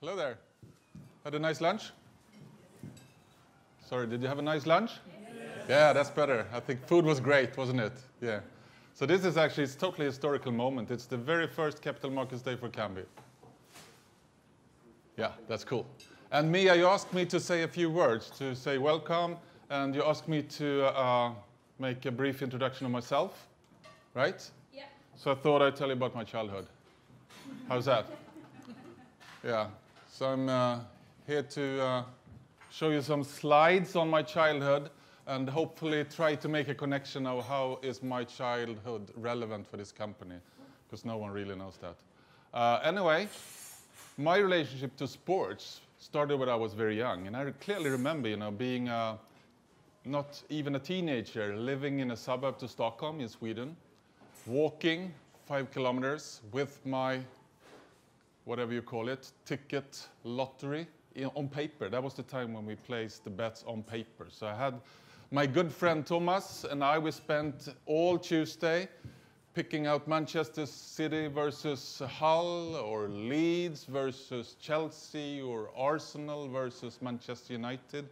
Hello there. Had a nice lunch? Sorry, did you have a nice lunch? Yeah, that's better. I think food was great, wasn't it? Yeah. So this is actually, it's totally historical moment. It's the very first Capital Markets Day for Kambi. Yeah, that's cool. And Mia, you asked me to say a few words, to say welcome, and you asked me to uh, make a brief introduction of myself, right? Yeah. So I thought I'd tell you about my childhood. How's that? Yeah. So I'm uh, here to uh, show you some slides on my childhood and hopefully try to make a connection of how is my childhood relevant for this company, because no one really knows that. Uh, anyway, my relationship to sports started when I was very young, and I clearly remember, you know, being uh, not even a teenager, living in a suburb to Stockholm in Sweden, walking five kilometers with my, whatever you call it, ticket lottery on paper. That was the time when we placed the bets on paper. So I had my good friend Thomas and I, we spent all Tuesday picking out Manchester City versus Hull or Leeds versus Chelsea or Arsenal versus Manchester United.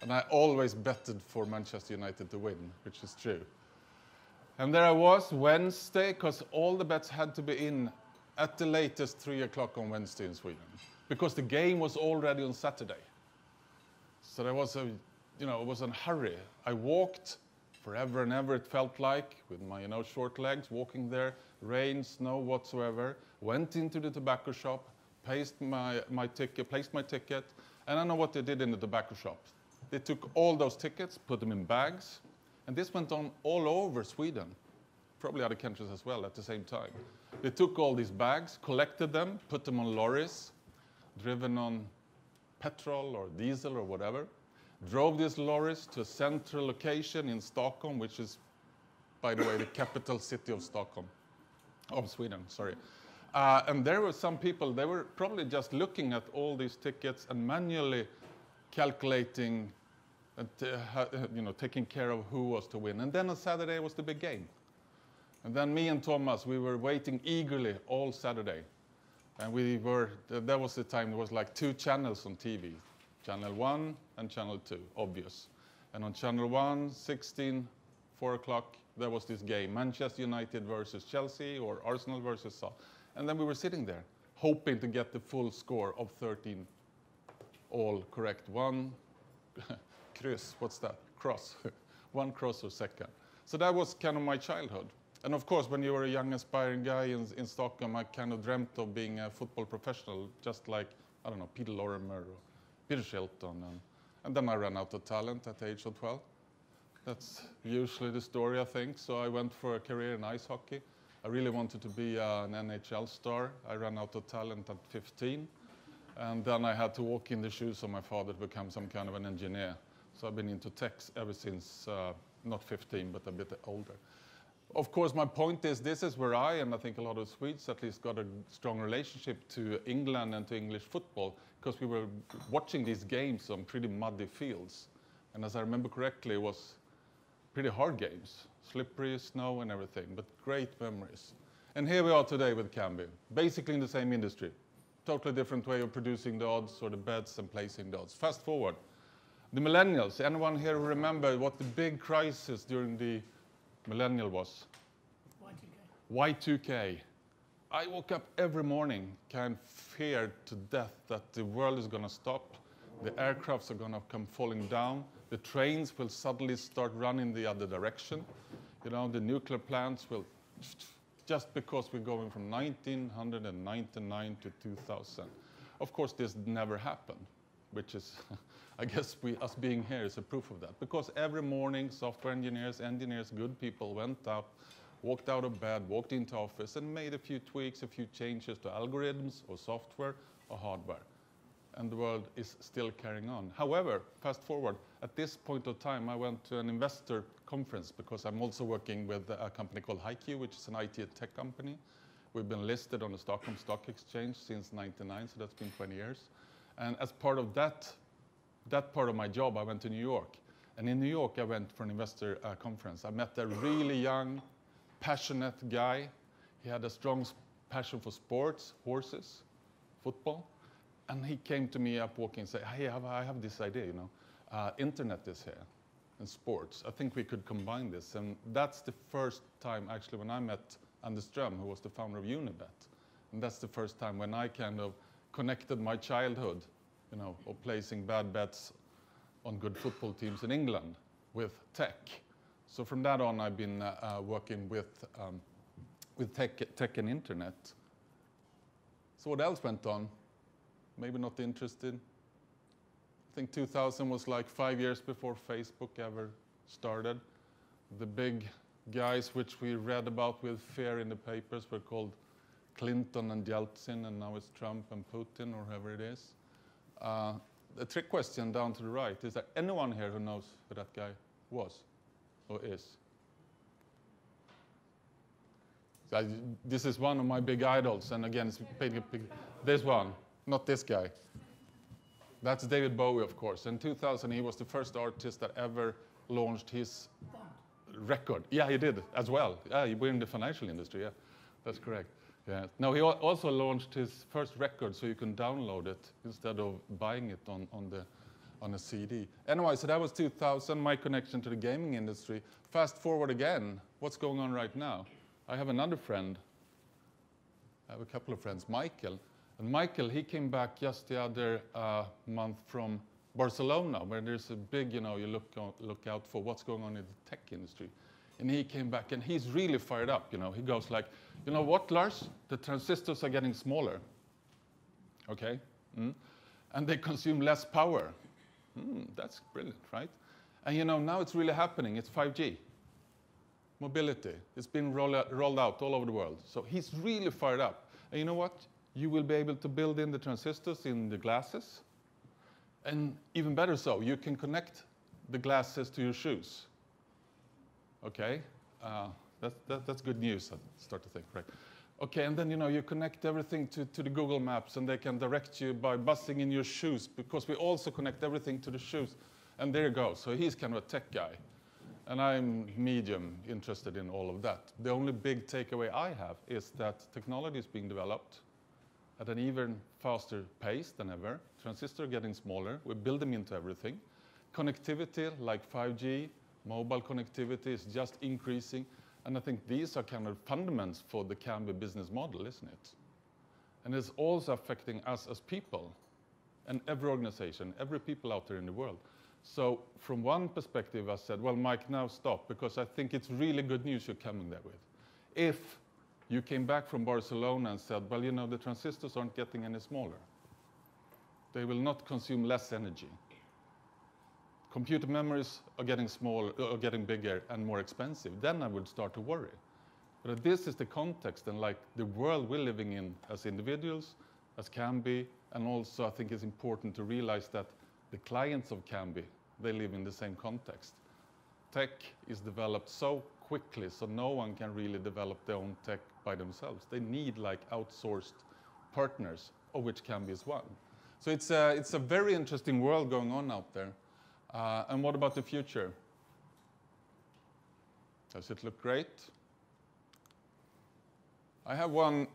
And I always betted for Manchester United to win, which is true. And there I was Wednesday, because all the bets had to be in at the latest 3 o'clock on Wednesday in Sweden, because the game was already on Saturday. So there was a, you know, it was a hurry. I walked forever and ever, it felt like, with my, you know, short legs, walking there, rain, snow, whatsoever, went into the tobacco shop, placed my, my ticket, placed my ticket, and I know what they did in the tobacco shop. They took all those tickets, put them in bags, and this went on all over Sweden, probably other countries as well at the same time. They took all these bags, collected them, put them on lorries, driven on petrol or diesel or whatever, drove these lorries to a central location in Stockholm, which is, by the way, the capital city of Stockholm, of Sweden, sorry. Uh, and there were some people, they were probably just looking at all these tickets and manually calculating and uh, you know, taking care of who was to win. And then on Saturday was the big game. And then me and Thomas, we were waiting eagerly all Saturday. And we were, that was the time, there was like two channels on TV, Channel 1 and Channel 2, obvious. And on Channel 1, 16, 4 o'clock, there was this game, Manchester United versus Chelsea or Arsenal versus Saul. And then we were sitting there, hoping to get the full score of 13 all correct. One Chris, what's that? Cross. One cross or second. So that was kind of my childhood. And of course, when you were a young aspiring guy in, in Stockholm, I kind of dreamt of being a football professional, just like, I don't know, Peter Lorimer or Peter Shilton. And, and then I ran out of talent at the age of 12. That's usually the story, I think. So I went for a career in ice hockey. I really wanted to be uh, an NHL star. I ran out of talent at 15. And then I had to walk in the shoes of my father to become some kind of an engineer. So I've been into tech ever since, uh, not 15, but a bit older. Of course, my point is this is where I, and I think a lot of Swedes at least, got a strong relationship to England and to English football because we were watching these games on pretty muddy fields. And as I remember correctly, it was pretty hard games, slippery, snow and everything, but great memories. And here we are today with Kambi, basically in the same industry. Totally different way of producing the odds or the bets and placing the odds. Fast forward, the millennials, anyone here who remember what the big crisis during the millennial was? Y2K. Y2K. I woke up every morning kind of feared to death that the world is going to stop, the aircrafts are going to come falling down, the trains will suddenly start running the other direction, you know, the nuclear plants will, just because we're going from 1999 to 2000. Of course, this never happened, which is I guess we, us being here is a proof of that. Because every morning, software engineers, engineers, good people went up, walked out of bed, walked into office, and made a few tweaks, a few changes to algorithms or software or hardware. And the world is still carrying on. However, fast forward, at this point of time, I went to an investor conference because I'm also working with a company called HiQ, which is an IT tech company. We've been listed on the Stockholm Stock Exchange since 99, so that's been 20 years. And as part of that that part of my job, I went to New York. And in New York, I went for an investor uh, conference. I met a really young, passionate guy. He had a strong passion for sports, horses, football. and he came to me up walking and said, hey, I have, I have this idea, you know. Uh, internet is here and sports. I think we could combine this. And that's the first time actually when I met Anders Ström, who was the founder of Unibet. And that's the first time when I kind of connected my childhood, you know, of placing bad bets on good football teams in England with tech. So from that on, I've been uh, uh, working with, um, with tech, tech and internet. So what else went on? Maybe not interested. I think 2000 was like five years before Facebook ever started. The big guys which we read about with fear in the papers were called Clinton and Yeltsin, and now it's Trump and Putin, or whoever it is. Uh, the trick question down to the right is there anyone here who knows who that guy was or is? I, this is one of my big idols, and again, it's this one, not this guy. That's David Bowie, of course. In 2000, he was the first artist that ever launched his record. Yeah, he did as well. Yeah, we're in the financial industry. Yeah, that's correct. Yeah. Now he also launched his first record, so you can download it instead of buying it on, on the on a CD. Anyway, so that was 2000. My connection to the gaming industry. Fast forward again. What's going on right now? I have another friend. I have a couple of friends, Michael. And Michael, he came back just the other uh, month from Barcelona, where there's a big, you know, you look, look out for what's going on in the tech industry. And he came back and he's really fired up, you know. He goes like, you know what, Lars? The transistors are getting smaller. Okay? Mm? And they consume less power. Mm, that's brilliant, right? And you know, now it's really happening. It's 5G. Mobility. It's been roll out, rolled out all over the world. So he's really fired up. And you know what? You will be able to build in the transistors in the glasses. And even better so, you can connect the glasses to your shoes. Okay? Uh, that, that, that's good news, I start to think, right? Okay, and then you know you connect everything to, to the Google Maps and they can direct you by buzzing in your shoes because we also connect everything to the shoes. And there you go. So he's kind of a tech guy. And I'm medium interested in all of that. The only big takeaway I have is that technology is being developed at an even faster pace than ever. Transistors getting smaller. We build them into everything. Connectivity like 5G, mobile connectivity is just increasing. And I think these are kind of fundamentals for the Kambi business model, isn't it? And it's also affecting us as people and every organization, every people out there in the world. So from one perspective, I said, well, Mike, now stop, because I think it's really good news you're coming there with. If you came back from Barcelona and said, well, you know, the transistors aren't getting any smaller. They will not consume less energy computer memories are getting smaller, uh, are getting bigger and more expensive, then I would start to worry. But this is the context and like the world we're living in as individuals, as Kambi, and also I think it's important to realize that the clients of Kambi, they live in the same context. Tech is developed so quickly, so no one can really develop their own tech by themselves. They need like outsourced partners, of which Kambi is one. So it's a, it's a very interesting world going on out there. Uh, and what about the future? Does it look great? I have one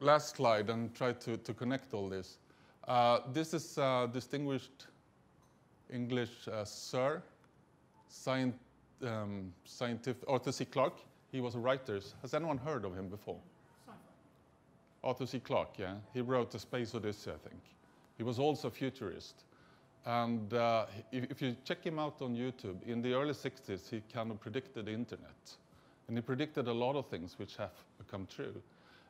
last slide and try to, to connect all this. Uh, this is uh, distinguished English uh, sir, scient, um, scientific, Arthur C. Clarke. He was a writer. Has anyone heard of him before? Arthur C. Clarke, yeah. He wrote The Space Odyssey, I think. He was also a futurist. And uh, if, if, you check him out on YouTube, in the early 60s, he kind of predicted the internet. And he predicted a lot of things which have become true.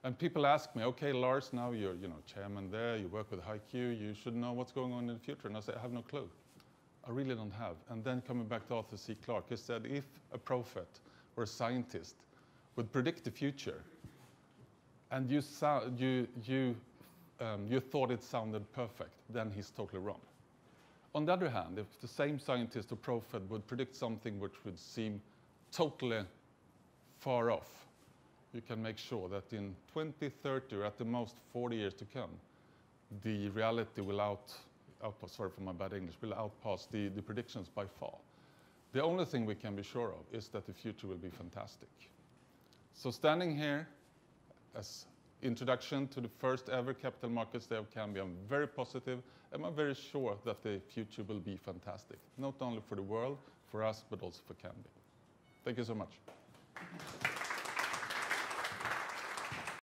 And people ask me, okay, Lars, now you're you know, chairman there, you work with HiQ, you should know what's going on in the future. And I say, I have no clue. I really don't have. And then coming back to Arthur C. Clarke, he said, if a prophet or a scientist would predict the future, and you, you, you, um, you thought it sounded perfect, then he's totally wrong. On the other hand, if the same scientist or prophet would predict something which would seem totally far off, you can make sure that in 2030 or at the most 40 years to come, the reality will out, outpass, sorry for my bad English, will outpass the, the predictions by far. The only thing we can be sure of is that the future will be fantastic. So standing here as introduction to the first ever Capital Markets Day of Kambi. I'm very positive, and I'm very sure that the future will be fantastic, not only for the world, for us, but also for Kambi. Thank you so much.